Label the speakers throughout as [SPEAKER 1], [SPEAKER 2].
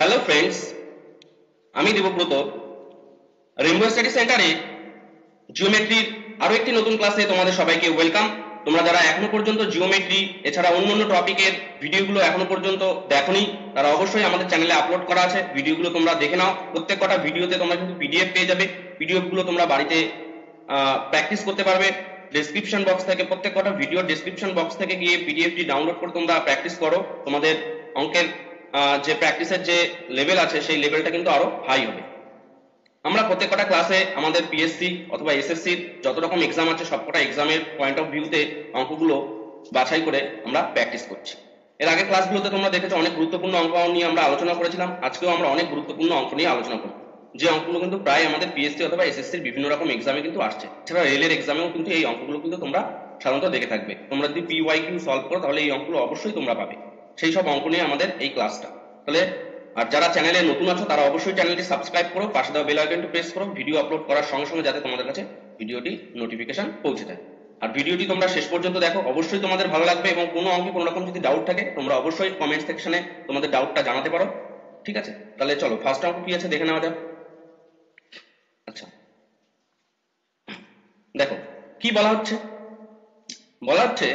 [SPEAKER 1] Hello friends আমি Debabrata. Rambo study সেন্টারে জিওমেট্রির আরও একটি নতুন ক্লাসে তোমাদের সবাইকে ওয়েলকাম তোমরা যারা এখনও পর্যন্ত জিওমেট্রি এছাড়া অন্য অন্য টপিকের ভিডিওগুলো এখনও পর্যন্ত দেখোনি, তারা অবশ্যই আমাদের চ্যানেলে আপলোড করা আছে। ভিডিওগুলো তোমরা দেখে নাও। প্রত্যেক কটা ভিডিওতে তোমরা কিন্তু পিডিএফ পেয়ে যাবে। পিডিএফগুলো তোমরা বাড়িতে প্র্যাকটিস করতে পারবে। ডেসক্রিপশন বক্স থেকে, প্রত্যেক কটা ভিডিও ডেসক্রিপশন বক্স থেকে গিয়ে পিডিএফটি ডাউনলোড করে তোমরা প্র্যাকটিস করো। তোমাদের অঙ্কের যে প্র্যাকটিসের যে লেভেল আছে, সেই লেভেলটা কিন্তু আরও হাই হবে। আমরা প্রত্যেক কটা ক্লাসে আমাদের পিএসসি অথবা এসএসসির যত রকম এক্সাম আছে সবকটা এক্সামের পয়েন্ট অফ ভিউতে অঙ্কগুলো বাছাই করে আমরা প্র্যাকটিস করছি। এর আগে ক্লাসগুলোতে তোমরা দেখেছ, অনেক গুরুত্বপূর্ণ অঙ্ক নিয়ে আমরা আলোচনা করেছিলাম। আজকেও আমরা অনেক গুরুত্বপূর্ণ অঙ্ক নিয়ে আলোচনা করব। যে অঙ্কগুলো কিন্তু প্রায় আমাদের পিএসসি অথবা এসএসসির বিভিন্ন রকম এক্সামে কিন্তু আসছে। এছাড়া রেলের এক্সামেও কিন্তু এই অঙ্কগুলো কিন্তু তোমরা সাধারণত দেখে থাকবে। তোমরা যদি পিওয়াই কিউ সলভ করো, তাহলে এই অঙ্কগুলো অবশ্যই তোমরা পাবে। সেই সব অঙ্ক নিয়ে আমাদের এই ক্লাসটা তাহলে, আর যারা চ্যানেলে নতুন আছো, তারা অবশ্যই চ্যানেলটি সাবস্ক্রাইব করো, পাশে দেওয়া বেল আইকনটি প্রেস করো ভিডিও আপলোড করার সঙ্গে সঙ্গে যাতে তোমাদের কাছে ভিডিওটি নোটিফিকেশন পৌঁছে যায়। আর ভিডিওটি তোমরা শেষ পর্যন্ত দেখো, অবশ্যই তোমাদের ভালো লাগবে এবং কোনো অঙ্কে কোনো রকম যদি ডাউট থাকে, তোমরা অবশ্যই কমেন্ট সেকশনে তোমাদের ডাউটটা জানাতে পারো। ঠিক আছে? তাহলে চলো ফার্স্ট অঙ্ক কি আছে দেখে নেওয়া যাক। আচ্ছা। দেখো, কি বলা হচ্ছে? বলা হচ্ছে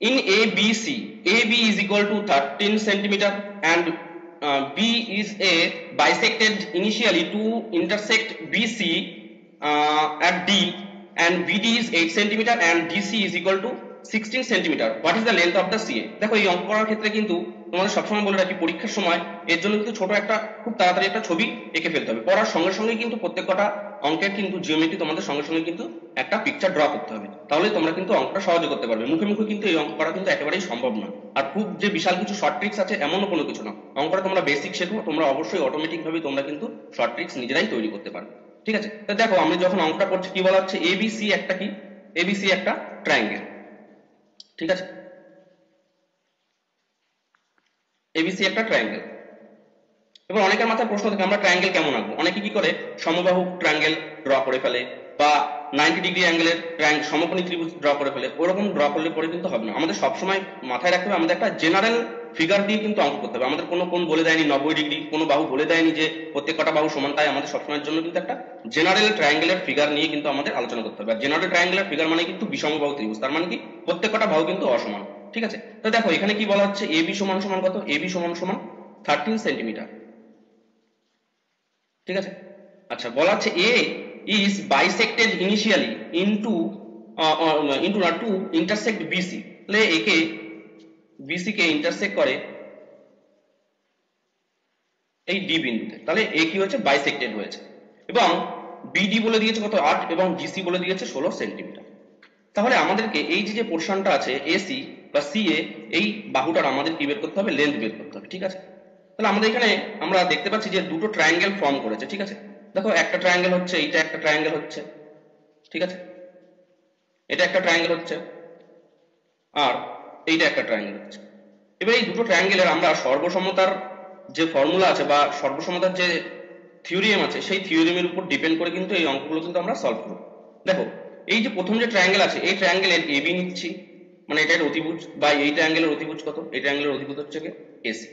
[SPEAKER 1] in ABC, AB is equal to 13 centimeter and uh, B is a bisected initially to intersect BC uh, at D and BD is 8 centimeter and DC is equal to 16 centimetre What is the length of the CA? দেখো, এই অঙ্ক করার ক্ষেত্রে কিন্তু তোমাদের সবসময় বলে রাখি, পরীক্ষার সময় এর জন্য কিন্তু ছোট একটা, খুব তাড়াতাড়ি একটা ছবি এঁকে ফেলতে হবে। পড়ার সঙ্গে সঙ্গে কিন্তু প্রত্যেকটা অঙ্কের কিন্তু জিওমেট্রি তোমাদের সঙ্গে সঙ্গে কিন্তু একটা পিকচার ড্র করতে হবে। তাহলে তোমরা কিন্তু অঙ্কটা সহজে করতে পারবে। মুখে মুখে কিন্তু এই অঙ্ক করা কিন্তু একেবারেই সম্ভব না আর খুব যে বিশাল কিছু শর্ট ট্রিক্স আছে, এমনও কোনো কিছু না। অঙ্কটা তোমরা বেসিক শেখো, তোমরা অবশ্যই অটোমেটিক ভাবে তোমরা কিন্তু শর্ট ট্রিক্স নিজেরাই তৈরি করতে পারবে। ঠিক আছে? তো দেখো, আমি যখন অঙ্কটা করছি, কি বলা হচ্ছে? এবিসি একটা কি? এবিসি একটা ট্রায়াঙ্গেল ঠিক আছে? এবিসি একটা ট্রায়াঙ্গেল এবার অনেকের মাথায় প্রশ্ন থাকে, আমরা ট্রায়াঙ্গেল কেমন আঁকবো? অনেকে কি করে? সমবাহু ট্রায়াঙ্গেল ড্র করে ফেলে বা নাইনটি ডিগ্রি অ্যাঙ্গেলের সমকোণী ত্রিভুজ ড্র করে ফেলে। ওরকম ড্র করলে পরে কিন্তু হবে না। আমাদের সবসময় মাথায় রাখতে হবে, আমাদের একটা জেনারেল ফিগার দিয়ে কিন্তু অঙ্ক করতে হবে। আমাদের কোনো কোন বলে দেয়নি, নব্বই ডিগ্রি কোনো বাহু বলে দেয়নি যে প্রত্যেক কটা বাহু সমান, তাই আমাদের সবসময়ের জন্য কিন্তু একটা জেনারেল ট্রায়াঙ্গেলের ফিগার নিয়ে কিন্তু আমাদের আলোচনা করতে হবে। আর জেনারেল ট্রায়াঙ্গেলের ফিগার মানে কিন্তু বিষম বাহু ত্রিভুজ। তার মানে কি? প্রত্যেকটা বাহু কিন্তু অসমান ঠিক আছে? তো দেখো এখানে কি বলা হচ্ছে? এবি সমান সমান কত? এবি সমান সমান থার্টিন সেন্টিমিটার ঠিক আছে? আচ্ছা বলা হচ্ছে এ initially into uh, uh, into না to intersect BC তাহলে একে BC কে ইন্টারসেক্ট করে এই ডি বিন্দুতে তাহলে এ কি হয়েছে? বাইসেক্টেড হয়েছে। এবং বিডি বলে দিয়েছে কত? আট এবং ডিসি বলে দিয়েছে 16 সেন্টিমিটার তাহলে আমাদেরকে এই যে পোরশনটা আছে এসি বা সিএ এই বাহুটার আমাদের কি বের করতে হবে? লেন্থ বের করতে হবে, ঠিক আছে? তাহলে আমাদের এখানে আমরা দেখতে পাচ্ছি যে দুটো ট্রায়াঙ্গেল ফর্ম করেছে, ঠিক আছে? দেখো, একটা ট্রায়াঙ্গেল হচ্ছে, এইটা একটা ট্রায়াঙ্গেল হচ্ছে, ঠিক আছে? এটা একটা ট্রায়াঙ্গেল হচ্ছে, আর এইটা একটা ট্রায়াঙ্গেল হচ্ছে। এবার এই দুটো ট্রায়াঙ্গেলের আমরা সর্বসমতার যে ফর্মুলা আছে বা সর্বসমতার যে থিওরিয়াম আছে, সেই থিওরিয়ামের উপর ডিপেন্ড করে কিন্তু এই অঙ্কগুলো কিন্তু আমরা সলভ করব। দেখো এই যে প্রথম যে ট্রায়াঙ্গেল আছে, এই ট্রায়াঙ্গেলের এবি নিচ্ছি। মানে এটার অতিভুজ, বা এই ট্রায়াঙ্গেলের অতিভুজ কত? এই ট্রায়াঙ্গেলের অতিভুজ হচ্ছে কি? এসি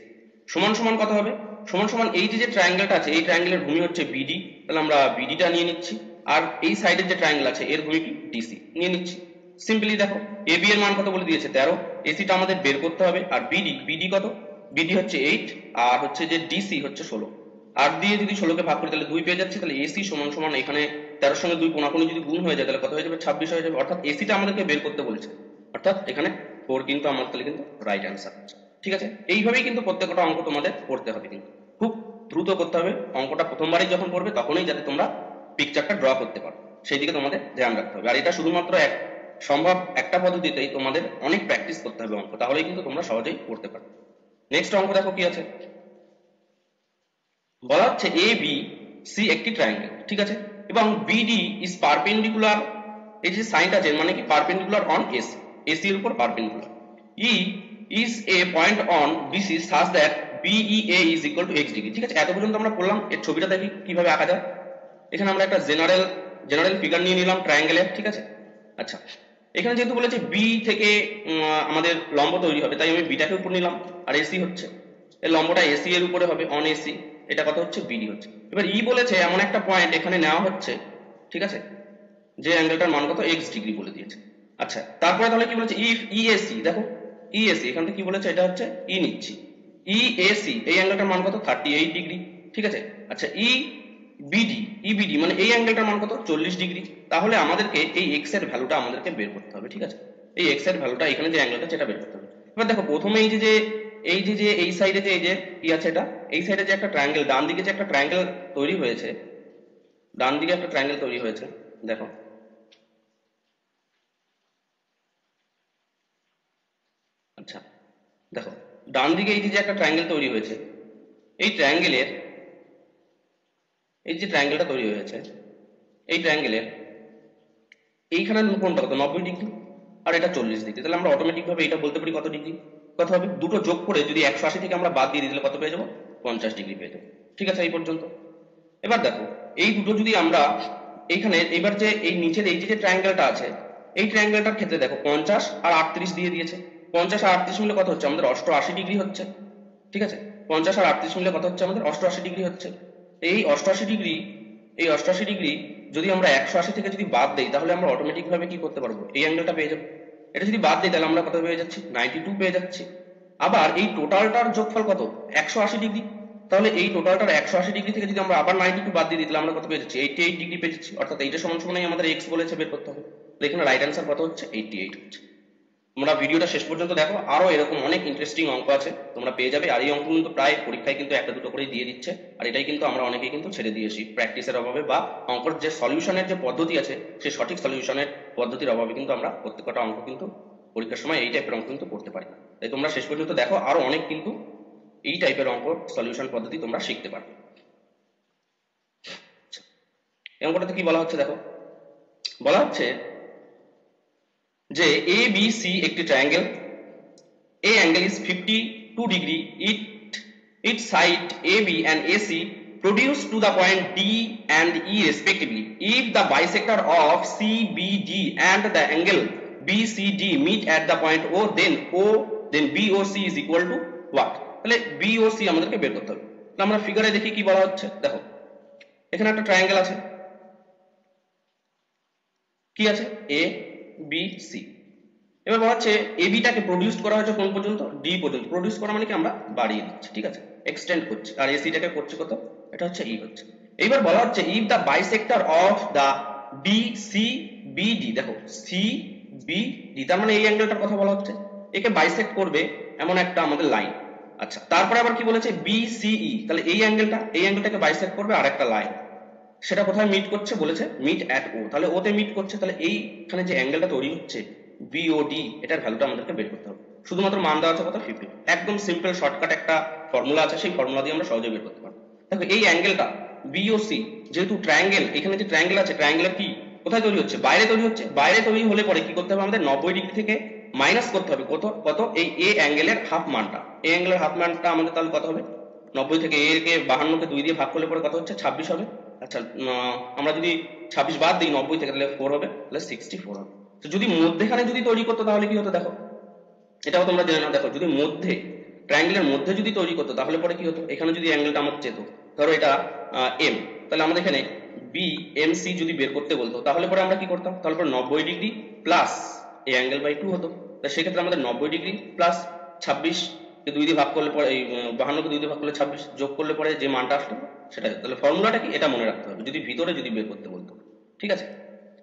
[SPEAKER 1] সমান সমান কত হবে। সমান সমান এই যে ট্রায়াঙ্গেলটা আছে, এই ট্রায়াঙ্গেলের ভূমি হচ্ছে বিডি তাহলে আমরা বিডিটা নিয়ে নিচ্ছি। আর এই সাইডের যে ট্রায়াঙ্গেল আছে, এর ভূমি কি? ডিসি নিয়ে নিচ্ছি। সিম্পলি দেখো এবি এর মান কত বলে দিয়েছে? 13 এসিটা আমাদের বের করতে হবে। আর বিডি বিডি কত? বিডি হচ্ছে 8 আর হচ্ছে যে ডিসি হচ্ছে 16 আর দিয়ে যদি 16 কে ভাগ করি, তাহলে দুই পেয়ে যাচ্ছে। তাহলে এসি সমান সমান এখানে 13 সঙ্গে 2 কোনাকুনি যদি গুণ হয়ে যায়, তাহলে কত হয়ে যাবে? 26 হয়ে যাবে। অর্থাৎ এসিটা আমাদেরকে বের করতে বলেছে। অর্থাৎ এখানে 4 কিন্তু আমার তাহলে কিন্তু রাইট অ্যান্সার ঠিক আছে? এইভাবেই কিন্তু প্রত্যেকটা অঙ্ক তোমাদের করতে হবে কিন্তু। খুব দ্রুত করতে হবে। অঙ্কটা প্রথমবারই যখন পড়বে, তখনই যাতে তোমরা পিকচারটা ড্র করতে পারো। সেই দিকে তোমাদের ধ্যান রাখতে হবে। আর এটা শুধুমাত্র এক, সম্ভব একটা পদ্ধতিতেই তোমাদের অনেক প্র্যাকটিস করতে হবে অঙ্ক। তাহলেই কিন্তু তোমরা সহজেই করতে পারবে। নেক্সট অঙ্ক দেখো কি আছে? বলা হচ্ছে এ বি সি একটি ট্রায়াঙ্গেল ঠিক আছে? এবং বিডি ইজ পারপেন্ডিকুলার এই যে সাইনটা আছে মানে কি? পারপেন্ডিকুলার অন এস এসি এর উপর perpendicular E is a point on BC such that BEA is equal to x degree. ঠিক আছে? এত পর্যন্ত আমরা পড়লাম, এর ছবিটা দেখি, কীভাবে আঁকা যায়। এখানে আমরা একটা জেনারেল জেনারেল ফিগার নিয়ে নিলাম ট্রায়াঙ্গেলের ঠিক আছে? আচ্ছা এখানে যেহেতু বলেছে বি থেকে আমাদের লম্ব তৈরি হবে, তাই আমি বিটাকে উপর নিলাম, আর এসি হচ্ছে। এই লম্বটা এসি এর উপরে হবে অন এসি এটা কত হচ্ছে বিডি হচ্ছে। এবার ই বলেছে, এমন একটা পয়েন্ট এখানে নেওয়া হচ্ছে, ঠিক আছে? যে অ্যাঙ্গেলটার মান কত? এক্স ডিগ্রি বলে দিয়েছে। আচ্ছা তারপরে তাহলে কি বলেছে? ইফ ইএসি দেখো ইএসি এখান থেকে কি বলেছে? এটা হচ্ছে ই নিচ্ছি। ইএসি এই অ্যাঙ্গেলটার মান কত? থার্টি এইট ডিগ্রি ঠিক আছে? আচ্ছা ই বিডি ইবিডি মানে এই অ্যাঙ্গেলটার মান কত? চল্লিশ ডিগ্রি তাহলে আমাদেরকে এই এক্সের ভ্যালুটা আমাদেরকে বের করতে হবে, ঠিক আছে? এই এক্সের ভ্যালুটা এখানে যে অ্যাঙ্গেলটা সেটা বের করতে হবে। এবার দেখো প্রথমেই যে এই যে যে, এই সাইডে যে, এই যে কি আছে এটা, এই সাইডে যে একটা ট্রায়াঙ্গেল ডান দিকে যে একটা ট্রায়াঙ্গেল তৈরি হয়েছে, ডান দিকে একটা ট্রায়াঙ্গেল তৈরি হয়েছে, দেখো। আচ্ছা দেখো, ডান দিকে এই যে একটা ট্রায়াঙ্গেল তৈরি হয়েছে, এই ট্রায়াঙ্গেলের এই যে ট্রায়াঙ্গেলটা তৈরি হয়েছে, এই ট্রায়াঙ্গেলের এইখানে কোনটা কত? নব্বই ডিগ্রি, আর এটা চল্লিশ ডিগ্রি, তাহলে আমরা অটোমেটিক ভাবে এটা বলতে পারি কত ডিগ্রি? কত হবে। দুটো যোগ করে যদি একশো আশি থেকে আমরা বাদ দিয়ে দিলে কত পেয়ে যাব? পঞ্চাশ ডিগ্রি পেয়ে যাব। ঠিক আছে, এই পর্যন্ত। এবার দেখো, এই দুটো যদি আমরা এইখানে, এবার যে এই নিচের, এই যে ট্রায়াঙ্গেলটা আছে, এই ট্রায়াঙ্গেলটার ক্ষেত্রে দেখো, পঞ্চাশ আর আটত্রিশ দিয়ে দিয়েছে। পঞ্চাশ আর আটত্রিশ মিলে কত হচ্ছে? আমাদের অষ্টআশি ডিগ্রি হচ্ছে। ঠিক আছে? পঞ্চাশ আর আটত্রিশ মিলে কত হচ্ছে? আমাদের অষ্টআশি ডিগ্রি হচ্ছে। এই অষ্টআশি ডিগ্রি, এই অষ্টআশি ডিগ্রি যদি আমরা একশো আশি থেকে যদি বাদ দেই, তাহলে আমরা অটোমেটিক ভাবে কি করতে পারব? এই অ্যাঙ্গেলটা পেয়ে যাব। এটা যদি বাদ দিই, তাহলে আমরা কত পেয়ে যাচ্ছি? নাইনটি টু পেয়ে যাচ্ছি। আবার এই টোটালটার যোগফল কত? একশো আশি ডিগ্রি। তাহলে এই টোটালটার একশো আশি ডিগ্রি থেকে যদি আমরা আবার নাইনটি টু বাদ দিয়ে দিই, তাহলে আমরা কত পেয়ে যাচ্ছি? এইটি এইট ডিগ্রি পেয়ে যাচ্ছি। অর্থাৎ এইটা সমান সমানই আমাদের এক্স বলেছে, বের করতে হবে। এখানে রাইট অ্যান্সার কত হচ্ছে? এইটি এইট হচ্ছে। তোমরা ভিডিওটা শেষ পর্যন্ত দেখো আরও এরকম অনেক ইন্টারেস্টিং অঙ্ক আছে। তোমরা পেয়ে যাবে, আর এই অঙ্ক কিন্তু প্রায় পরীক্ষায় কিন্তু একটা দুটো করে দিয়ে দিচ্ছে। আর এটাই কিন্তু আমরা অনেকেই কিন্তু ছেড়ে দিয়েছি প্র্যাকটিসের অভাবে বা অঙ্কর যে সলিউশনের যে পদ্ধতি আছে সেই সঠিক সলিউশনের পদ্ধতির অভাবে কিন্তু আমরা প্রত্যেকটা অঙ্ক কিন্তু পরীক্ষার সময় এই টাইপের অঙ্ক কিন্তু করতে পারি তাই তোমরা শেষ পর্যন্ত দেখো আরও অনেক কিন্তু এই টাইপের অঙ্ক সলিউশন পদ্ধতি তোমরা শিখতে পারবে। অঙ্কটাতে কি বলা হচ্ছে দেখো? বলা হচ্ছে যে এ বি সি একটি triangle A angle is fifty two degree it it side A B and A C produce to the point D and E respectively if the bisector of C B D and the angle B C D meet at the point O then O then B O C is equal to what তাহলে B O C আমাদেরকে বের করতে হবে। তাহলে আমরা ফিগারে দেখি কি বলা হচ্ছে। দেখো, এখানে একটা ট্রায়াঙ্গেল আছে। কি আছে? এ বি সি এবার বলা হচ্ছে এ বিটাকে প্রডিউস করা হয়েছে কোন পর্যন্ত? ডি পর্যন্ত। প্রডিউস করা মানে কি? আমরা বাড়িয়ে দিচ্ছি, ঠিক আছে? এক্সটেন্ড করছি। আর এসিটাকে করছে কত? এটা হচ্ছে ই হচ্ছে। এইবার বলা হচ্ছে if the bisector of the B C B D দেখো সি বি ডি তার মানে এই অ্যাঙ্গেলটার কথা বলা হচ্ছে। একে বাইসেক্ট করবে এমন একটা আমাদের লাইন আচ্ছা তারপরে আবার কি বলেছে? বি সি ই তাহলে এই অ্যাঙ্গেলটা এই অ্যাঙ্গেলটাকে বাইসেক্ট করবে আর একটা লাইন সেটা কোথায় মিট করছে বলেছে মিট অ্যাট ও তাহলে ওতে মিট করছে, তাহলে এইখানে যে অ্যাঙ্গেলটা তৈরি হচ্ছে বিওডি এটার ভ্যালুটা আমাদেরকে বের করতে হবে। শুধুমাত্র মান দেওয়া আছে কত? ফিফটি একদম সিম্পল শর্টকাট একটা ফর্মুলা আছে, সেই ফর্মুলা দিয়ে আমরা সহজে বের করতে পারব। দেখো, এই অ্যাঙ্গেলটা বিওসি যেহেতু ট্রায়াঙ্গেল এখানে যে ট্রায়াঙ্গেল আছে ট্রায়াঙ্গেলের কি? কোথায় তৈরি হচ্ছে? বাইরে তৈরি হচ্ছে। বাইরে তৈরি হলে পরে কি করতে হবে? আমাদের নব্বই ডিগ্রি থেকে মাইনাস করতে হবে। কত? কত? এই এ অ্যাঙ্গেলের হাফ মানটা। এ অ্যাঙ্গেলের হাফ মানটা আমাদের তাহলে কত হবে? নব্বই থেকে এ কে বাহান্নকে দুই দিয়ে ভাগ করলে পরে কত হচ্ছে? ছাব্বিশ হবে। আচ্ছা আমরা যদি ছাব্বিশ বাদ দিই, নব্বই থেকে তাহলে ফোর হবে, তাহলে সিক্সটি ফোর হবে। তো যদি মধ্যেখানে যদি তৈরি করতো, তাহলে কি হতো দেখো? এটাও তোমরা জেনে নাও, দেখো, যদি মধ্যে ট্রায়াঙ্গেলের মধ্যে যদি তৈরি করতো, তাহলে পরে কি হতো? এখানে যদি অ্যাঙ্গেলটা আমাদের চেত ধরো এটা এম তাহলে আমাদের এখানে বি এম সি যদি বের করতে বলতো, তাহলে পরে আমরা কি করতাম? তাহলে পরে নব্বই ডিগ্রি প্লাস এই অ্যাঙ্গেল বাই টু হতো। তা সেক্ষেত্রে আমাদের নব্বই ডিগ্রি প্লাস ছাব্বিশ কে দুই দিয়ে ভাগ করলে পরে, এই, বাহান্নকে দুই দিয়ে ভাগ করলে ছাব্বিশ যোগ করলে পরে যে মানটা আসতো সেটা তাহলে ফর্মুলাটা কি? এটা মনে রাখতে হবে। যদি ভিতরে যদি বের করতে বলতো। ঠিক আছে?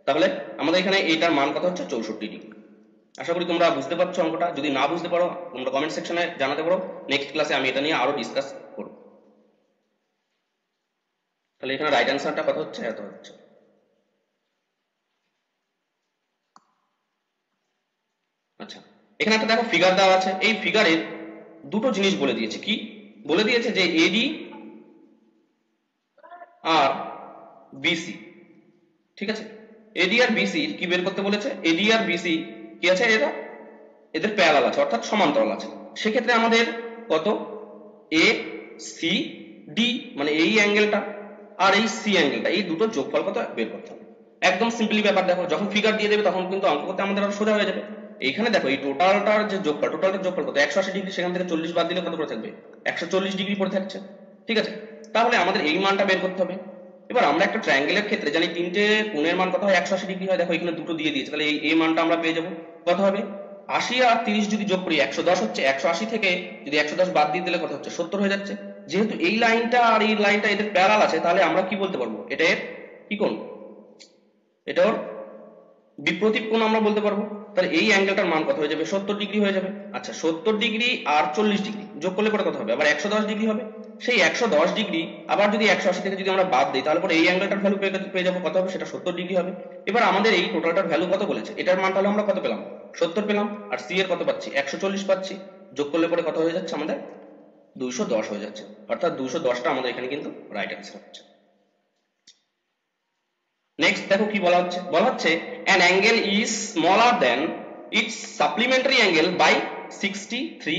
[SPEAKER 1] তাহলে আমাদের এখানে এইটার মান কত হচ্ছে চৌষট্টি ডিগ্রি। আশা করি তোমরা বুঝতে পারছ অঙ্কটা। যদি না বুঝতে পারো, তোমরা কমেন্ট সেকশনে জানাতে পারো। নেক্সট ক্লাসে আমি এটা নিয়ে আরও ডিসকাস করব। তাহলে এখানে রাইট অ্যান্সারটা কত হচ্ছে, এত হচ্ছে। আচ্ছা এখানে একটা দেখো ফিগার দেওয়া আছে। এই ফিগারের দুটো জিনিস বলে দিয়েছে। কি? বলে দিয়েছে যে এডি আর বিসি ঠিক আছে? এডি আর বিসি কি বের করতে বলেছে? এডি আর বিসি কি আছে এরা? এদের প্যারালাল আছে, অর্থাৎ সমান্তরাল আছে। সেক্ষেত্রে আমাদের কত? এ সি ডি মানে এই অ্যাঙ্গেলটা আর এই সি অ্যাঙ্গেলটা এই দুটো যোগফল কত? বের করতে হবে। একদম সিম্পলি ব্যাপার দেখো, যখন ফিগার দিয়ে দেবে তখন কিন্তু অঙ্ক করতে আমাদের আরও সোজা হয়ে যাবে। এইখানে দেখো, এই টোটালটার যে যোগফল টোটালটার যোগফল কত? একশো আশি ডিগ্রি সেখান থেকে চল্লিশ বাদ দিলে কত করে থাকবে? একশো চল্লিশ ডিগ্রি পড়ে থাকছে, ঠিক আছে? তাহলে আমাদের এই মানটা বের করতে হবে। এবার আমরা একটা ট্রায়াঙ্গেলের ক্ষেত্রে, জানি তিনটে কোণের মান কত হয়? একশো আশি ডিগ্রি হয়। দেখো এখানে দুটো দিয়ে দিয়েছে। তাহলে এই মানটা আমরা পেয়ে যাব। কত হবে? আশি আর তিরিশ যদি যোগ করি, একশো দশ হচ্ছে একশো আশি থেকে যদি একশো দশ বাদ দিয়ে দিলে কত হচ্ছে? সত্তর হয়ে যাচ্ছে। যেহেতু এই লাইনটা আর এই লাইনটা এদের প্যারাল আছে, তাহলে আমরা কি বলতে পারব? এটা এর কি কোণ? এটা ওর বিপ্রতীপ কোণ আমরা বলতে পারব। তাহলে এই অ্যাঙ্গেলটার মান কত হয়ে যাবে? সত্তর ডিগ্রি হয়ে যাবে। আচ্ছা সত্তর ডিগ্রি আর চল্লিশ ডিগ্রি যোগ করলে পরে কত হবে? আবার একশো দশ ডিগ্রি হবে। সেই একশো দশ ডিগ্রি আবার যদি একশো আশি থেকে যদি আমরা বাদ দিই, তাহলে পরে এই অ্যাঙ্গেলটার ভ্যালু পেয়ে যাব কত হবে? সেটা সত্তর ডিগ্রি হবে। এবার আমাদের এই টোটালটার ভ্যালু কত বলেছে? এটার মান তাহলে আমরা কত পেলাম? সত্তর পেলাম। আর সি এর কত পাচ্ছি? একশো চল্লিশ পাচ্ছি। যোগ করলে পরে কত হয়ে যাচ্ছে? আমাদের দুইশো দশ হয়ে যাচ্ছে। অর্থাৎ দুইশো দশটা আমাদের এখানে কিন্তু রাইট অ্যান্সার হচ্ছে। নেক্সট দেখো কি বলা হচ্ছে বলা হচ্ছে an angle is smaller than its supplementary angle by sixty three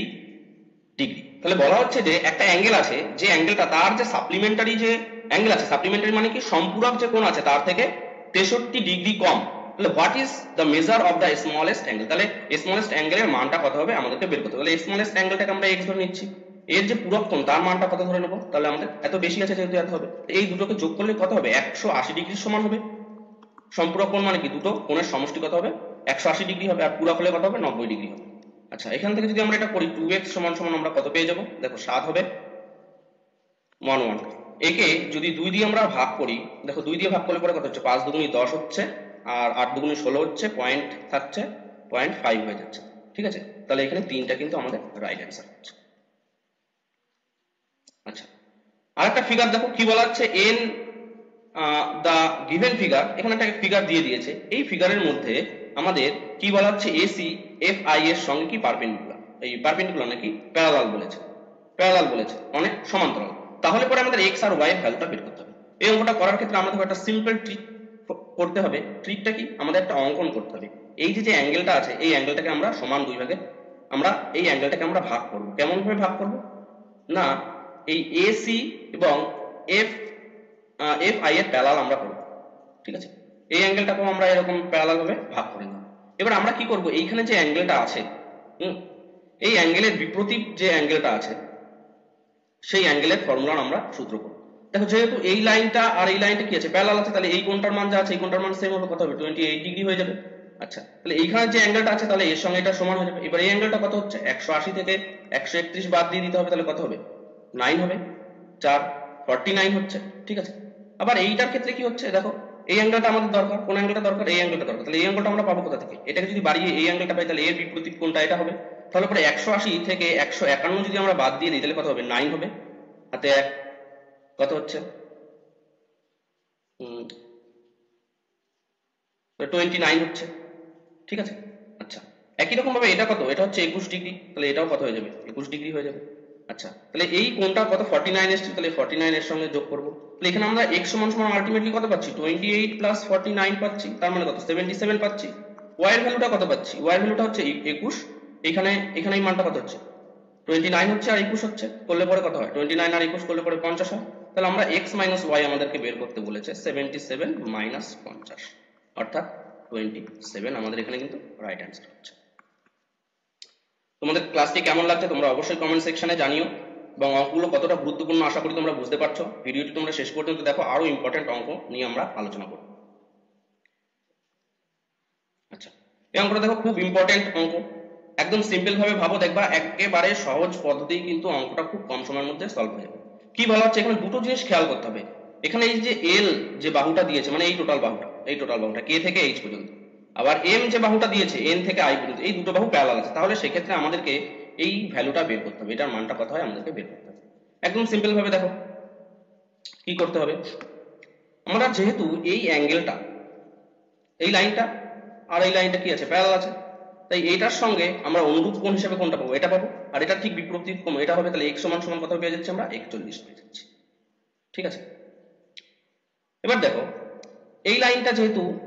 [SPEAKER 1] degree তাহলে বলা হচ্ছে যে একটা অ্যাঙ্গেল আছে, যে অ্যাঙ্গেলটা তার যে সাপ্লিমেন্টারি যে অ্যাঙ্গেল আছে সাপ্লিমেন্টারি মানে কি সম্পূরক যে কোণ আছে তার থেকে তেষট্টি ডিগ্রি কম। তাহলে what is the measure of the smallest angle তাহলে স্মলেস্ট অ্যাঙ্গেলের মানটা কত হবে? আমাদেরকে বের করতে হবে। স্মলেস্ট অ্যাঙ্গেলটাকে আমরা এক্স ধরে নিচ্ছি। এর যে পূরক কোণ তার মানটা কত ধরে নেব? তাহলে আমাদের এত বেশি আছে যেহেতু এত হবে। এই দুটোকে যোগ করলে কত হবে? একশো আশি ডিগ্রির সমান হবে। সম্পূরক কোণ মানে কি? দুটো কোণের সমষ্টি কত হবে? একশো আশি ডিগ্রি হবে, আর পূরক হলে কত হবে? নব্বই ডিগ্রি হবে। আচ্ছা এখান থেকে যদি আমরা এটা করি টু এক্স সমান সমান আমরা কত পেয়ে যাব? দেখো, সাত হবে। ওয়ান ওয়ান একে যদি দুই দিয়ে আমরা ভাগ করি, দেখো, দুই দিয়ে ভাগ করলে পরে কত হচ্ছে? পাঁচ দুগুণি দশ হচ্ছে, আর আট দুগুণি ষোলো হচ্ছে পয়েন্ট থাকছে পয়েন্ট ফাইভ হয়ে যাচ্ছে। ঠিক আছে? তাহলে এখানে তিনটা কিন্তু আমাদের রাইট অ্যান্সার হচ্ছে। আচ্ছা আর একটা ফিগার দেখো, কি বলা হচ্ছে এন দা গিভেন ফিগার এখানে একটা ফিগার দিয়ে দিয়েছে। এই ফিগারের মধ্যে আমাদের কি বলা হচ্ছে এসি এফ আই এর সঙ্গে কি পারপেন্ডিকুলার এই পারপেন্ডিকুলার নাকি প্যারালাল বলেছে। প্যারালাল বলেছে মানে সমান্তরাল। তাহলে পরে আমাদের এক্স আর ওয়াই এর ভ্যালুটা বের করতে হবে। এই অঙ্কটা করার ক্ষেত্রে আমাদের একটা সিম্পল ট্রিক করতে হবে। ট্রিকটা কি? আমাদের একটা অঙ্কন করতে হবে। এই যে যে অ্যাঙ্গেলটা আছে, এই অ্যাঙ্গেলটাকে আমরা সমান দুই ভাগে, আমরা এই অ্যাঙ্গেলটাকে আমরা ভাগ করব। কেমন ভাবে ভাগ করব? না এই এসি এবং এফ এফ আই এর প্যারালাল আমরা করব, ঠিক আছে? এই অ্যাঙ্গেলটাকেও আমরা এরকম প্যারালাল ভাবে ভাগ করে নেব এবার আমরা কি করব? এইখানে যে অ্যাঙ্গেলটা আছে এই অ্যাঙ্গেলের বিপরীত যে অ্যাঙ্গেলটা আছে, সেই অ্যাঙ্গেলের ফর্মুলা আমরা সূত্র করব। দেখো, যেহেতু এই লাইনটা আর এই লাইনটা কি আছে? প্যারালাল আছে, তাহলে এই কোণটার মান যা আছে, এই কোণটার মান সেম হলো কত হবে 28 ডিগ্রি হয়ে যাবে। আচ্ছা তাহলে এইখানে যে অ্যাঙ্গেলটা আছে, তাহলে এর সঙ্গে এটা সমান হয়ে যাবে। এবার এই অ্যাঙ্গেলটা কত হচ্ছে? 180 থেকে 131 বাদ দিয়ে দিতে হবে, তাহলে কত হবে? 9 হবে 4 49 হচ্ছে, ঠিক আছে? আবার এইটার ক্ষেত্রে কি হচ্ছে? দেখো, এই অ্যাঙ্গেলটা আমাদের দরকার, কোন অ্যাঙ্গেলটা দরকার? এই অ্যাঙ্গেলটা দরকার। তাহলে এই অ্যাঙ্গেলটা আমরা পাবো কোথা থেকে? এটাকে যদি বাড়িয়ে এই অ্যাঙ্গেলটা পাই, তাহলে এর বিপরীত কোনটা এটা হবে? তাহলে পরে 180 থেকে 151 যদি আমরা বাদ দিয়ে দিই, তাহলে কত হবে? 9 হবে। হাতে এক, কত হচ্ছে? টোয়েন্টি নাইন হচ্ছে, ঠিক আছে? আচ্ছা একই রকম ভাবে এটা কত? এটা হচ্ছে একুশ ডিগ্রি, তাহলে এটাও কত হয়ে যাবে? একুশ ডিগ্রি হয়ে যাবে। আচ্ছা তাহলে এই কোনটা কত? ফর্টি নাইন এসছে, তাহলে ফর্টি নাইন এর সঙ্গে যোগ করব। তাহলে এখানে আমরা এক্স সমান সমান আলটিমেটলি কত পাচ্ছি? Twenty eight plus forty nine পাচ্ছি, তার মানে কত? সেভেন্টি সেভেন পাচ্ছি। ওয়াই এর ভ্যালুটা কত পাচ্ছি? ওয়াই এর ভ্যালুটা হচ্ছে একুশ। এখানে এখানে এই মানটা কত হচ্ছে? টোয়েন্টি নাইন হচ্ছে আর একুশ হচ্ছে, করলে পরে কত হয়? টোয়েন্টি নাইন আর একুশ করলে পরে পঞ্চাশ হয়। তাহলে আমরা এক্স মাইনাস ওয়াই আমাদেরকে বের করতে বলেছে সেভেন্টি সেভেন মাইনাস পঞ্চাশ। অর্থাৎ টোয়েন্টি সেভেন আমাদের এখানে কিন্তু রাইট অ্যান্সার হচ্ছে। তোমাদের ক্লাসটি কেমন লাগছে তোমরা অবশ্যই কমেন্ট সেকশনে জানিও এবং অঙ্কগুলো কতটা গুরুত্বপূর্ণ আশা করি তোমরা বুঝতে পারছ। ভিডিওটি তোমরা শেষ পর্যন্ত দেখো আরও ইম্পর্টেন্ট অঙ্ক নিয়ে আমরা আলোচনা করব। আচ্ছা এই অঙ্কটা দেখো খুব ইম্পর্টেন্ট অঙ্ক। একদম সিম্পল ভাবে ভাবো, দেখবা একেবারে সহজ পদ্ধতি কিন্তু অঙ্কটা খুব কম সময়ের মধ্যে সলভ হয়ে যাবে। কি বলা হচ্ছে? এখানে দুটো জিনিস খেয়াল করতে হবে। এখানে এই যে এল যে বাহুটা দিয়েছে মানে এই টোটাল বাহুটা, এই টোটাল বাহুটা কে থেকে এইচ পর্যন্ত। আবার এম যে বাহুটা দিয়েছে এন থেকে আই পর্যন্ত, এই দুটো বাহু প্যারালাল আছে। তাহলে সেক্ষেত্রে আমাদেরকে এই ভ্যালুটা বের করতে হবে। এটার মানটা কত হয়, আমাদেরকে বের করতে হবে। একদম সিম্পল ভাবে দেখো। কি করতে হবে? আমরা যেহেতু এই অ্যাঙ্গেলটা এই লাইনটা আর এই লাইনটা কি আছে? প্যারালাল আছে। তাই এইটার সঙ্গে আমরা অনুরূপ কোণ হিসেবে কোনটা পাবো। এটা পাবো। আর এটা ঠিক বিপরীত কোণ, এটা হবে তাহলে x সমান সমান কত পেয়ে যাচ্ছে আমরা? 41 পেয়ে যাচ্ছি। ঠিক আছে? এবার দেখো, এই লাইনটা যেহেতু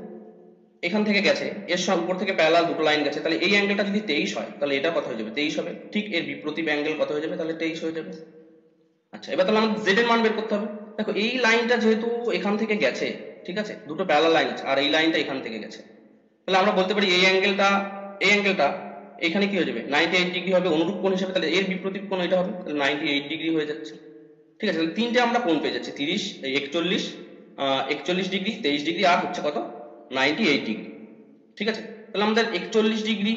[SPEAKER 1] এখান থেকে গেছে, এর সঙ্গে উপর থেকে প্যারালাল দুটো লাইন গেছে, তাহলে এই অ্যাঙ্গেলটা যদি 23 হয়, তাহলে এটা কত হয়ে যাবে 23 হবে। ঠিক এর বিপরীত অ্যাঙ্গেল কত হয়ে যাবে? তাহলে 23 হয়ে যাবে। আচ্ছা এবার তাহলে আমাদের z এর মান বের করতে হবে। দেখো, এই লাইনটা যেহেতু এখান থেকে গেছে, ঠিক আছে, দুটো প্যারালাল লাইন আছে, আর এই লাইনটা এখান থেকে গেছে। তাহলে আমরা বলতে পারি এই অ্যাঙ্গেলটা এই অ্যাঙ্গেলটা এখানে কি হয়ে যাবে? নাইনটি এইট ডিগ্রি হবে, অনুরূপ কোণ হিসেবে, তাহলে এর বিপরীত কোণ এটা হবে, তাহলে নাইনটি এইট ডিগ্রি হয়ে যাচ্ছে। ঠিক আছে, তাহলে তিনটে আমরা কোণ পেয়ে যাচ্ছি, তিরিশ, একচল্লিশ একচল্লিশ ডিগ্রি তেইশ ডিগ্রি আর হচ্ছে কত? নাইনটি এইট ডিগ্রি ঠিক আছে? তাহলে আমাদের একচল্লিশ ডিগ্রি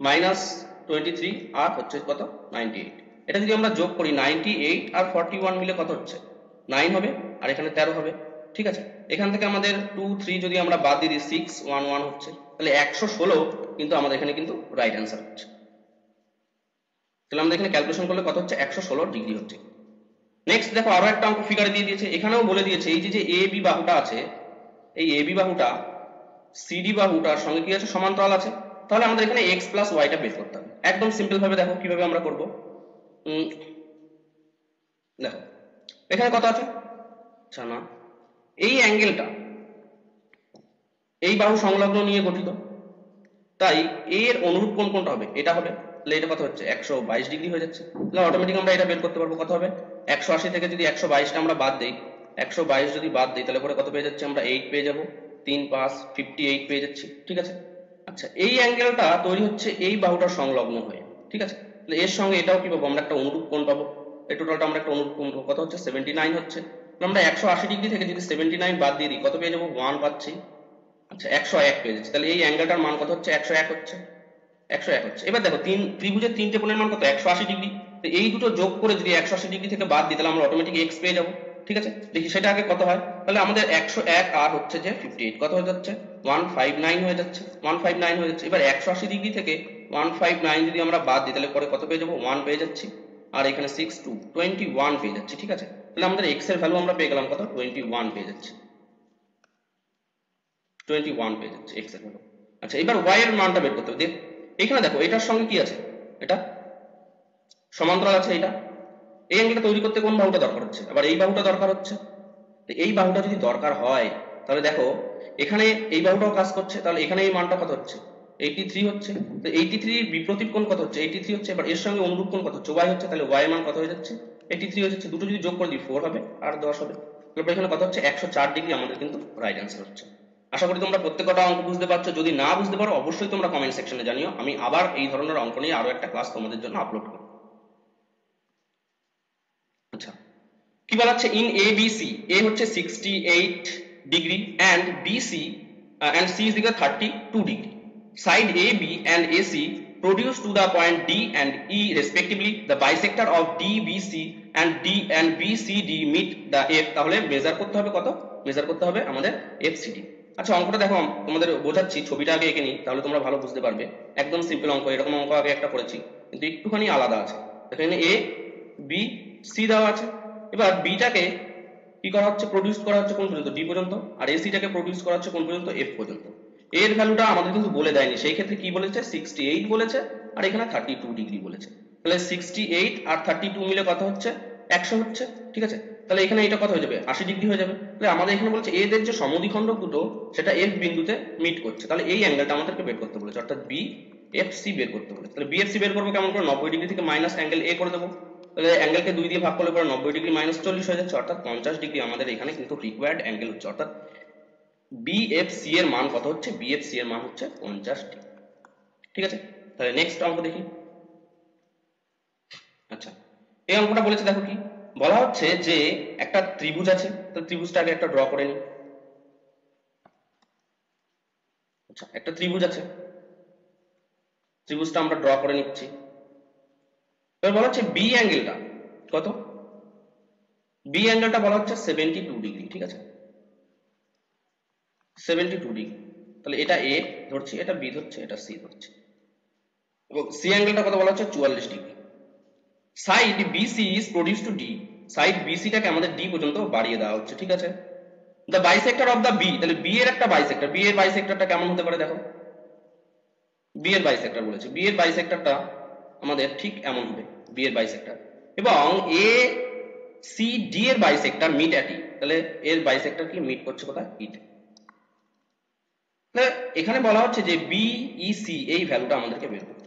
[SPEAKER 1] মাইনাস টোয়েন্টি থ্রি আর হচ্ছে কত? নাইনটি এইট এটা যদি আমরা যোগ করি নাইনটি এইট আর ফর্টি ওয়ান মিলে কত হচ্ছে? নাইন হবে, আর এখানে তেরো হবে। ঠিক আছে? এখান থেকে আমাদের টু থ্রি যদি আমরা বাদ দিয়ে দিই সিক্স ওয়ান ওয়ান হচ্ছে। তাহলে একশো ষোলো কিন্তু আমাদের এখানে কিন্তু রাইট অ্যান্সার হচ্ছে। তাহলে আমাদের এখানে ক্যালকুলেশন করলে কত হচ্ছে? একশো ষোলো ডিগ্রি হচ্ছে। নেক্সট দেখো আরও একটা অঙ্ক ফিগারে দিয়ে দিয়েছে। এখানেও বলে দিয়েছে, এই যে যে এ বি বাহুটা আছে এই এ বি বাহুটা সিডি বাহুটার সঙ্গে কি আছে? সমান্তরাল আছে। তাহলে আমাদের এখানে এক্স প্লাস ওয়াইটা বের করতে হবে। একদম সিম্পল ভাবে দেখো কীভাবে আমরা করব। দেখো, এখানে কত আছে? আচ্ছা না। এই অ্যাঙ্গেলটা এই বাহু সংলগ্ন নিয়ে গঠিত। তাই এর অনুরূপ কোন কোনটা হবে? এটা হবে। তাহলে এটা কত হচ্ছে? একশো বাইশ ডিগ্রি হয়ে যাচ্ছে। তাহলে অটোমেটিক আমরা এটা বের করতে পারব। কত হবে? একশো আশি থেকে যদি একশো বাইশটা আমরা বাদ দিই একশো বাইশ যদি বাদ দিই, তাহলে পরে কত পেয়ে যাচ্ছে আমরা? এইট পেয়ে যাব। তিন পাঁচ ফিফটি এইট পেয়ে যাচ্ছি। ঠিক আছে? আচ্ছা এই অ্যাঙ্গেলটা তৈরি হচ্ছে এই বাহুটার সংলগ্ন হয়ে। ঠিক আছে? তাহলে এর সঙ্গে এটাও কি পাবো? আমরা একটা অনুরূপ কোণ পাবো। এই টোটালটা আমরা একটা অনুরূপ কোণ কত হচ্ছে? সেভেন্টি নাইন হচ্ছে আমরা একশো আশি ডিগ্রি থেকে যদি সেভেন্টি নাইন বাদ দিয়ে দিই, কত পেয়ে যাব? ওয়ান পাচ্ছি। আচ্ছা একশো এক পেয়ে যাচ্ছি। তাহলে এই অ্যাঙ্গেলটার মান কত হচ্ছে? একশো এক হচ্ছে। একশো এক হচ্ছে। এবার দেখো, তিন, ত্রিভুজের তিনটে কোণের মান কত? একশো আশি ডিগ্রি। তো এই দুটো যোগ করে যদি একশো আশি ডিগ্রি থেকে বাদ দিই, তাহলে আমরা অটোমেটিক এক্স পেয়ে যাব। ঠিক আছে? দেখি সেটা আগে কত হয়? তাহলে আমাদের একশো এক আর হচ্ছে যে ফিফটি এইট কত হয়ে যাচ্ছে? ওয়ান ফাইভ নাইন হয়ে যাচ্ছে। ওয়ান ফাইভ নাইন হয়ে যাচ্ছে। এবার একশো আশি ডিগ্রি থেকে ওয়ান ফাইভ নাইন যদি আমরা বাদ দিই, তাহলে পরে কত পেয়ে যাব? ওয়ান পেয়ে যাচ্ছি। আর এখানে সিক্স টু টোয়েন্টি ওয়ান পেয়ে যাচ্ছি, ঠিক আছে? তাহলে আমাদের এক্সের ভ্যালু আমরা পেয়ে গেলাম কত? টোয়েন্টি ওয়ান পেয়ে যাচ্ছি। টোয়েন্টি ওয়ান পেয়ে যাচ্ছে এক্সের ভ্যালু আচ্ছা এবার ওয়াই এর মানটা বের করতে হবে। দেখ, এখানে দেখো, এটার সঙ্গে কি আছে? এটা? সমান্তরাল আছে এটা এই অ্যাঙ্গেলটা তৈরি করতে কোন বাহুটা দরকার হচ্ছে? আবার এই বাহুটা দরকার হচ্ছে? তো এই বাহুটা যদি দরকার হয়, তাহলে দেখো, এখানে এই বাহুটাও কাজ করছে, তাহলে এখানে এই মানটা কত হচ্ছে? এইটি থ্রি হচ্ছে। তো এইটি থ্রি বিপ্রতীপ কোণ কত হচ্ছে? এইটি থ্রি হচ্ছে। এবার এর সঙ্গে অনুরূপ কোণ কত হচ্ছে? ওয়াই হচ্ছে, তাহলে ওয়াই মান কত হয়ে যাচ্ছে? এইটি থ্রি যাচ্ছে। দুটো যদি যোগ করে দিই ফোর হবে, আর দশ হবে। তারপর এখানে কত হচ্ছে? একশো চার ডিগ্রি আমাদের কিন্তু রাইট অ্যান্সার হচ্ছে। আশা করি তোমরা প্রত্যেকটা অঙ্ক বুঝতে পারছ। যদি না বুঝতে পারো, অবশ্যই তোমরা কমেন্ট সেকশনে জানিও। আমি আবার এই ধরনের অঙ্ক নিয়ে আরও একটা ক্লাস তোমাদের জন্য আপলোড করব। আচ্ছা কি বলা হচ্ছে in A B C A হচ্ছে sixty eight degree and B C and C is equal thirty two degree side A B and A C produce to the point D and E respectively the bisector of DBC and D and BCD meet the F তাহলে measure করতে হবে কত? Measure করতে হবে আমাদের F FCD আচ্ছা অঙ্কটা দেখো তোমাদের বোঝাচ্ছি, ছবিটা আগে এঁকে নিই তাহলে তোমরা ভালো বুঝতে পারবে। একদম সিম্পল অঙ্ক, এরকম অঙ্ক আগে একটা করেছি, কিন্তু একটুখানি আলাদা আছে। এখানে এ বি সি দেওয়া আছে। এবার বিটাকে কি করা হচ্ছে? প্রডিউস করা হচ্ছে কোন পর্যন্ত? ডি পর্যন্ত। আর এসিটাকে প্রডিউস করা হচ্ছে কোন পর্যন্ত? এফ পর্যন্ত। এর ভ্যালুটা আমাদের কিন্তু বলে দেয়নি। সেই ক্ষেত্রে কি বলেছে? সিক্সটি এইট বলেছে। আর এখানে থার্টি টু ডিগ্রি বলেছে। তাহলে সিক্সটি এইট আর থার্টি টু মিলে কত হচ্ছে? একশো হচ্ছে। ঠিক আছে? তাহলে এখানে এটা কত হয়ে যাবে? আশি ডিগ্রি হয়ে যাবে। তাহলে আমাদের এখানে বলছে এদের যে সমদ্বিখণ্ড দুটো, সেটা এফ বিন্দুতে মিট করছে। তাহলে এই অ্যাঙ্গেলটা আমাদেরকে বের করতে বলেছে। অর্থাৎ বি এফ সি বের করতে বলেছে। তাহলে বি এফ সি বের করব কেমন করে? নব্বই ডিগ্রি থেকে মাইনাস অ্যাঙ্গেল এ করে দেবো। তাহলে অ্যাঙ্গেলকে দুই দিয়ে ভাগ করলে পরে নব্বই ডিগ্রি মাইনাস চল্লিশ হয়ে যাচ্ছে, অর্থাৎ পঞ্চাশ ডিগ্রি আমাদের এখানে কিন্তু রিকোয়ার্ড অ্যাঙ্গেল হচ্ছে, অর্থাৎ বিএফসি এর মান কত হচ্ছে? বিএফসি এর মান হচ্ছে পঞ্চাশ ডিগ্রি ঠিক আছে? তাহলে নেক্সট অঙ্ক দেখি। আচ্ছা এই অঙ্কটা বলেছে দেখো কি? বলা হচ্ছে যে একটা ত্রিভুজ আছে, তো ত্রিভুজটা আগে একটা ড্র করে নি আচ্ছা একটা ত্রিভুজ আছে, ত্রিভুজটা আমরা ড্র করে নিচ্ছি। এবার বলা হচ্ছে বি অ্যাঙ্গেলটা কত? বি অ্যাঙ্গেলটা বলা হচ্ছে সেভেন্টি টু ডিগ্রি ঠিক আছে? সেভেন্টি টু ডিগ্রি তাহলে এটা এ ধরছি, এটা বি ধরছে, এটা সি ধরছে। এবং সি অ্যাঙ্গেলটা কত বলা হচ্ছে? চুয়াল্লিশ degree side BC is produce to D side বিসিটাকে আমাদের ডি পর্যন্ত বাড়িয়ে দেওয়া হচ্ছে, ঠিক আছে? The bisector of the B তাহলে বি এর একটা বাইসেক্টর বি এর বাইসেক্টরটা কেমন হতে পারে দেখো? বি এর বাইসেক্টর বলেছে। বি এর বাইসেক্টরটা আমাদের ঠিক এমন হবে বি এর বাইসেক্টর এবং এ সি ডি এর বাইসেক্টর মিট অ্যাট তাহলে এর বাইসেক্টর কি? মিট করছে কোথায়? তাহলে এখানে বলা হচ্ছে যে বি ই সি এই ভ্যালুটা আমাদেরকে বের করতে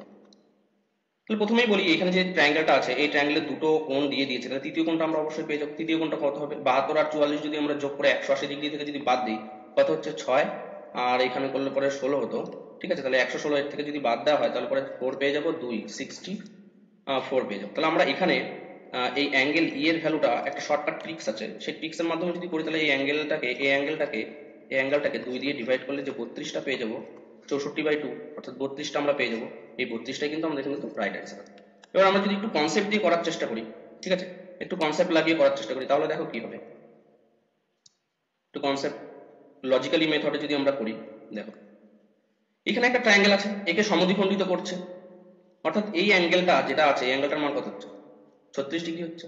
[SPEAKER 1] তাহলে প্রথমেই বলি, এখানে যে ট্রায়াঙ্গেলটা আছে, এই ট্রায়াঙ্গেলের দুটো কোণ দিয়ে দিয়েছে। তাহলে তৃতীয় কোণটা আমরা অবশ্যই পেয়ে যাব। তৃতীয় কোণটা কত হবে? বাহাত্তর আর চুয়াল্লিশ যদি আমরা যোগ করে একশো আশি ডিগ্রি থেকে যদি বাদ দিই, কত হচ্ছে? ছয়। আর এখানে করলে পরে ষোলো হতো। ঠিক আছে, তাহলে একশো ষোলো এর থেকে যদি বাদ দেওয়া হয়, তাহলে পরে ফোর পেয়ে যাব দুই সিক্সটি ফোর পেয়ে যাব। তাহলে আমরা এখানে এই অ্যাঙ্গেল ই এর ভ্যালুটা একটা শর্টকাট ট্রিক্স আছে। সেই ট্রিক্সের মাধ্যমে যদি করি, তাহলে এই অ্যাঙ্গেলটাকে এই অ্যাঙ্গেলটাকে এই অ্যাঙ্গেলটাকে দুই দিয়ে ডিভাইড করলে যে বত্রিশটা পেয়ে যাব, চৌষট্টি বাই টু অর্থাৎ বত্রিশটা আমরা পেয়ে যাব, এই বত্রিশটাই কিন্তু আমাদের কিন্তু রাইট অ্যান্সার এবার আমরা যদি একটু কনসেপ্ট দিয়ে করার চেষ্টা করি, ঠিক আছে? একটু কনসেপ্ট লাগিয়ে করার চেষ্টা করি, তাহলে দেখো কি হবে। একটু কনসেপ্ট লজিক্যালি মেথডে যদি আমরা করি, দেখো। এখানে একটা ট্রায়াঙ্গেল আছে, একে সমদ্বিখণ্ডিত করছে। অর্থাৎ এই অ্যাঙ্গেলটা যেটা আছে, এই অ্যাঙ্গেলটার মান কত হচ্ছে? ছত্রিশ ডিগ্রি হচ্ছে।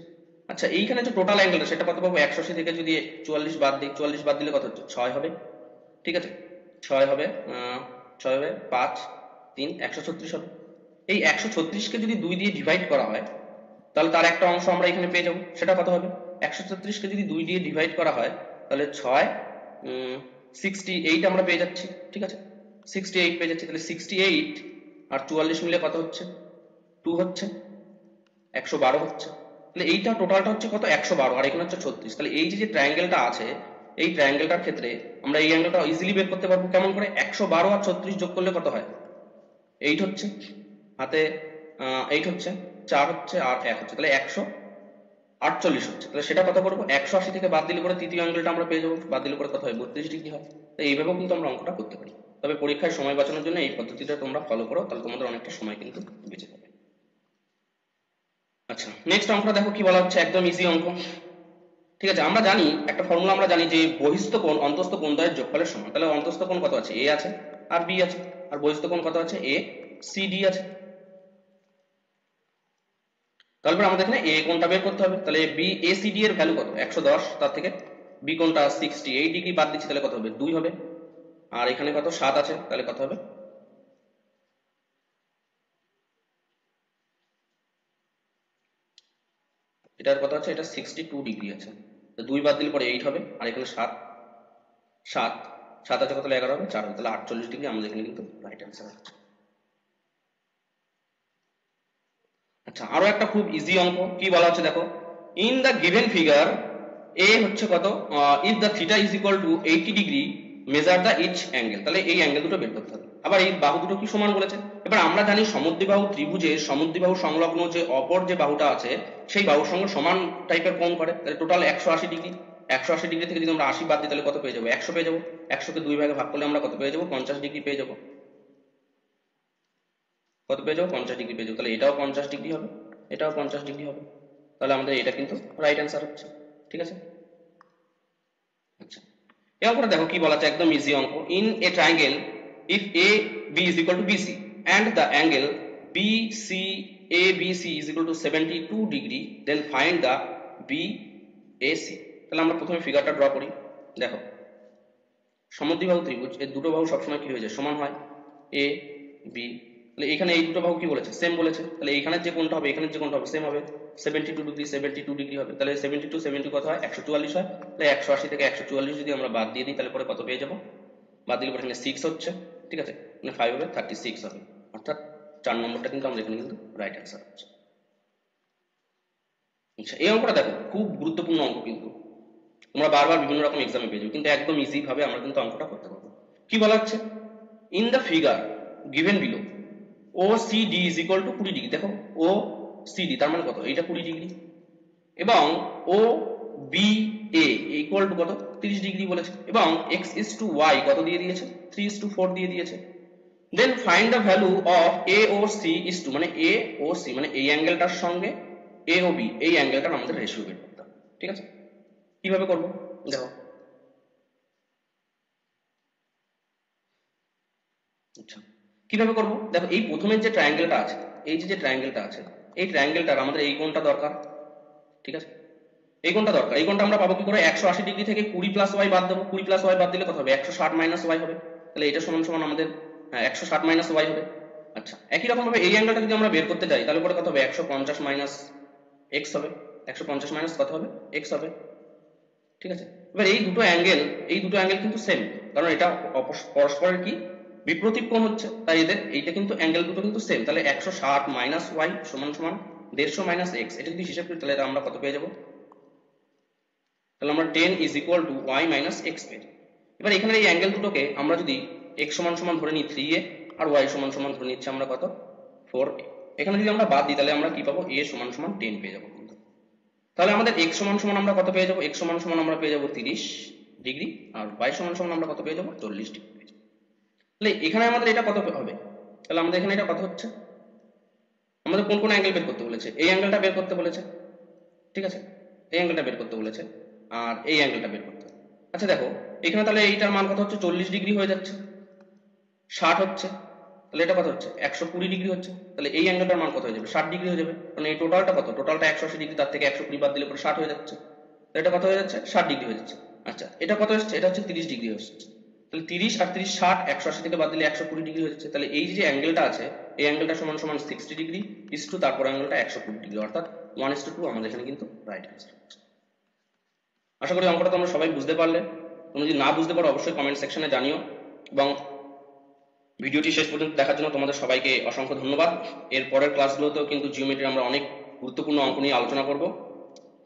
[SPEAKER 1] আচ্ছা এইখানে যে টোটাল অ্যাঙ্গেলটা সেটা কত পাবো? একশো আশি থেকে যদি চুয়াল্লিশ বাদ দিই, চুয়াল্লিশ বাদ দিলে কত হচ্ছে? ছয় হবে। ঠিক আছে? ছয় হবে ছয় হবে, পাঁচ, তিন, একশো ছত্রিশ হবে। এই একশো ছত্রিশকে যদি দুই দিয়ে ডিভাইড করা হয়, তাহলে তার একটা অংশ আমরা এখানে পেয়ে যাব। সেটা কত হবে? একশো ছত্রিশকে যদি দুই দিয়ে ডিভাইড করা হয়, তাহলে ছয় সিক্সটি এইট আমরা পেয়ে যাচ্ছি। ঠিক আছে? সিক্সটি এইট পেয়ে তাহলে সিক্সটি এইট আর চুয়াল্লিশ মিলে কত হচ্ছে? টু হচ্ছে, একশো বারো হচ্ছে। তাহলে এইটা টোটালটা হচ্ছে কত? একশো বারো, আর এখানে হচ্ছে ছত্রিশ। তাহলে এই যে ট্রায়াঙ্গেলটা আছে, এই ট্রায়াঙ্গেলটার ক্ষেত্রে আমরা এই অ্যাঙ্গেলটা ইজিলি বের করতে পারব। কেমন করে? একশো বারো আর ছত্রিশ যোগ করলে কত হয়? এইট হচ্ছে, হাতে এইট হচ্ছে, চার হচ্ছে, আর এক হচ্ছে। তাহলে একশো আটচল্লিশ হচ্ছে। তাহলে সেটা কত করব? একশো আশি থেকে বাদ দিলে করে তৃতীয় অ্যাঙ্গেলটা আমরা পেয়ে যাব। বাদ দিলে করে কত হয়? বত্রিশ ডিগ্রি হয়। তো এইভাবেও কিন্তু আমরা অঙ্কটা করতে পারি। তবে পরীক্ষায় সময় বাঁচানোর জন্য এই পদ্ধতিটা তোমরা ফলো করো, তাহলে তোমাদের অনেকটা সময় কিন্তু বেঁচে যাবে। আচ্ছা নেক্সট অঙ্কটা দেখো কি বলা হচ্ছে, একদম ইজি অঙ্ক। ঠিক আছে, আমরা জানি, একটা ফর্মুলা আমরা জানি যে বহিস্থ কোণ, অন্তস্থ কোণ দ্বয়ের যোগফলের সমান। তাহলে অন্তস্থ কোণ কত আছে? এ আছে, আর বি আছে, আর বহিস্থ কোণ কত আছে? এ সি ডি আছে। তারপর আমাদের এখানে এ কোণটা বের করতে হবে, তাহলে বি এ সি ডি এর ভ্যালু কত? একশো দশ, তার থেকে বি কোণটা সিক্সটি এইট ডিগ্রি বাদ দিচ্ছি, তাহলে কত হবে? দুই হবে। আর এখানে কত? সাত আছে। তাহলে কত হবে? এটার কত আছে? এটা সিক্সটি টু ডিগ্রি আছে। তো দুই বাদ দিলে পরে এইট হবে। আর এখানে সাত। সাত। সাত আছে কত? এগারো হবে। চার হবে। তাহলে আটচল্লিশ ডিগ্রি আমাদের এখানে কিন্তু রাইট অ্যান্সার হচ্ছে আচ্ছা আরও একটা খুব ইজি অঙ্ক। কি বলা হচ্ছে দেখো? In the given figure A হচ্ছে কত? If the theta is equal to eighty degree measure the each angle তাহলে এই অ্যাঙ্গেল দুটো বের করতে হবে। আবার এই বাহু দুটো কি সমান বলেছে? এবার আমরা জানি সমুদ্রিবাহু ত্রিভুজের সমুদ্রিবাহু সংলগ্ন যে অপর যে বাহুটা আছে, সেই বাহুর সঙ্গে সমান টাইপের কোণ করে। তাহলে টোটাল একশো আশি ডিগ্রি একশো আশি ডিগ্রি থেকে যদি আমরা আশি বাদ দিই, তাহলে কত পেয়ে যাব? একশো পেয়ে যাব। একশোকে দুই ভাগে ভাগ করলে আমরা কত পেয়ে যাব? পঞ্চাশ ডিগ্রি পেয়ে যাব। কত পেয়ে যাব? পঞ্চাশ ডিগ্রি পেয়ে যাব। তাহলে এটাও পঞ্চাশ ডিগ্রি হবে। এটাও পঞ্চাশ ডিগ্রি হবে। তাহলে আমাদের এটা কিন্তু রাইট অ্যান্সার হচ্ছে। ঠিক আছে? আচ্ছা। এবার করে দেখো কি বলা একদম ইজি অঙ্ক। In a triangle if AB is equal to B C the angle BCABC is equal to 72 degree, then B A C তাহলে আমরা প্রথমে ফিগারটা ড্র করি। দেখো, সমদ্বিবাহু ত্রিভুজ, এর দুটো বাহু সবসময় কি হয়ে যায়? সমান হয় এ বি তাহলে এখানে এই দুটো বাহু কি বলেছে? সেম বলেছে। তাহলে এখানে যে কোণটা হবে, এখানে যে কোণটা হবে সেম হবে। 72 ডিগ্রি 72 ডিগ্রি হবে। তাহলে 72 70 কত হয়? 144 হয়। তাহলে 180 থেকে 144 যদি আমরা বাদ দিয়ে দিই, তাহলে পরে কত পেয়ে যাব? বাদ দিলে পরে এখানে 6 হচ্ছে। ঠিক আছে? মানে 5 হবে 36 হবে। অর্থাৎ চার নম্বরটা কিন্তু আমাদের এখানে কিন্তু রাইট অ্যান্সার হচ্ছে। আচ্ছা এই অঙ্কটা দেখো, খুব গুরুত্বপূর্ণ অঙ্ক কিন্তু। তোমরা বারবার বিভিন্ন রকম এক্সামে পেয়ে যাবে, কিন্তু একদম ইজি ভাবে আমরা কিন্তু অঙ্কটা করতে পারব। কি বলা হচ্ছে? In the figure given below O C D is equal to কুড়ি ডিগ্রি। দেখো ও সি ডি তার মানে কত? এটা কুড়ি ডিগ্রি। এবং ও বি এ ইকুয়াল কত? তিরিশ ডিগ্রি বলেছে। এবং এক্স ইস টু ওয়াই কত দিয়ে দিয়েছে? থ্রি ইস টু ফোর দিয়ে দিয়েছে। Then find the value of A O C two মানে এ ও সি মানে এই অ্যাঙ্গেলটার সঙ্গে এ ও বি এই অ্যাঙ্গেলটার আমাদের রেশিও বের করতে হবে। ঠিক আছে? কীভাবে করব? দেখো। আচ্ছা। কীভাবে করব? দেখো, এই প্রথমের যে ট্রায়াঙ্গেলটা আছে, এই যে যে ট্রায়াঙ্গেলটা আছে, এই ট্রায়াঙ্গেলটার আমাদের এই কোণটা দরকার, ঠিক আছে? এই কোণটা দরকার। এই কোণটা আমরা পাবো কি করে? একশো আশি ডিগ্রি থেকে কুড়ি প্লাস ওয়াই বাদ দেবো। কুড়ি প্লাস ওয়াই বাদ দিলে কত হবে? একশো ষাট মাইনাস ওয়াই হবে। তাহলে এটা সমান সমান আমাদের হ্যাঁ একশো ষাট মাইনাস ওয়াই হবে। আচ্ছা একই রকম ভাবে এই অ্যাঙ্গেলটা যদি আমরা বের করতে যাই, তাহলে পরে কত হবে? একশো পঞ্চাশ মাইনাস এক্স হবে। একশো পঞ্চাশ মাইনাস কত হবে? এক্স হবে। ঠিক আছে? এবার এই দুটো অ্যাঙ্গেল এই দুটো অ্যাঙ্গেল কিন্তু সেম কারণ এটা পরস্পরের কি? বিপ্রতীপ কোণ হচ্ছে, তাই এদের এইটা কিন্তু অ্যাঙ্গেল দুটো কিন্তু সেম তাহলে একশো ষাট মাইনাস ওয়াই সমান সমান দেড়শো মাইনাস এক্স এটা যদি হিসাব করি, তাহলে আমরা কত পেয়ে যাব? তাহলে আমরা ten is equal to Y minus X পেয়ে এবার এখানে এই অ্যাঙ্গেল দুটোকে আমরা যদি এক্স সমান সমান ধরে নিই থ্রি এ আর ওয়াই সমান সমান ধরে নিচ্ছি আমরা কত? ফোর এ এখানে যদি আমরা বাদ দিই, তাহলে আমরা কি পাবো? এ সমান সমান টেন পেয়ে যাব কিন্তু। তাহলে আমাদের এক্স সমান সমান আমরা কত পেয়ে যাব? এক্স সমান সমান আমরা পেয়ে যাব তিরিশ ডিগ্রি, আর ওয়াই সমান সমান আমরা কত পেয়ে যাব? চল্লিশ ডিগ্রি পেয়ে যাব। তাহলে এখানে আমাদের এটা কত হবে? তাহলে আমাদের এখানে এটা কত হচ্ছে? আমাদের কোন কোন অ্যাঙ্গেল বের করতে বলেছে? এই অ্যাঙ্গেলটা বের করতে বলেছে। ঠিক আছে? এই অ্যাঙ্গেলটা বের করতে বলেছে। আর এই অ্যাঙ্গেলটা বের করতে আচ্ছা দেখো, এখানে তাহলে এইটার মান কত হচ্ছে? চল্লিশ ডিগ্রি হয়ে যাচ্ছে। ষাট হচ্ছে। তাহলে এটা কত হচ্ছে? একশো কুড়ি ডিগ্রি হচ্ছে। তাহলে এই অ্যাঙ্গেলটার মান কত হয়ে যাবে? ষাট ডিগ্রি হয়ে যাবে। কারণ এই টোটালটা কত? টোটালটা একশো আশি ডিগ্রি, তার থেকে একশো কুড়ি বাদ দিলে পরে ষাট হয়ে যাচ্ছে। তাহলে এটা কত হয়ে যাচ্ছে? ষাট ডিগ্রি হয়ে যাচ্ছে। আচ্ছা এটা কত এসছে? এটা হচ্ছে তিরিশ ডিগ্রি হচ্ছে তাহলে তিরিশ আর তিরিশ ষাট, একশো আশি থেকে বাদ দিলে একশো কুড়ি ডিগ্রি হয়ে যাচ্ছে। তাহলে এই যে অ্যাঙ্গেলটা আছে, এই অ্যাঙ্গেলটা সমান সমান সিক্সটি ডিগ্রি ইস টু তারপর অ্যাঙ্গেলটা একশো কুড়ি ডিগ্রি অর্থাৎ ওয়ান ইস টু টু আমাদের এখানে কিন্তু রাইট অ্যান্সার আশা করি অঙ্কটা তোমরা সবাই বুঝতে পারলে। তুমি যদি না বুঝতে পারো, অবশ্যই কমেন্ট সেকশনে জানিও। এবং ভিডিওটি শেষ পর্যন্ত দেখার জন্য তোমাদের সবাইকে অসংখ্য ধন্যবাদ। এর পরের ক্লাসগুলোতেও কিন্তু জিওমেট্রি আমরা অনেক গুরুত্বপূর্ণ অঙ্ক নিয়ে আলোচনা করব।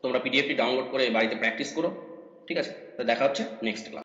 [SPEAKER 1] তোমরা পিডিএফটি ডাউনলোড করে বাড়িতে প্র্যাকটিস করো। ঠিক আছে? তো দেখা হচ্ছে নেক্সট ক্লাস